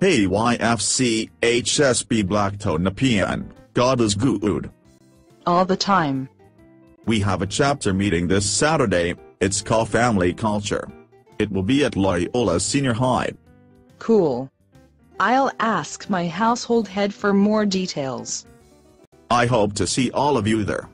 AYFC HSB Blacktown Nepean, God is good. All the time. We have a chapter meeting this Saturday, it's called Family Culture. It will be at Loyola Senior High. Cool. I'll ask my household head for more details. I hope to see all of you there.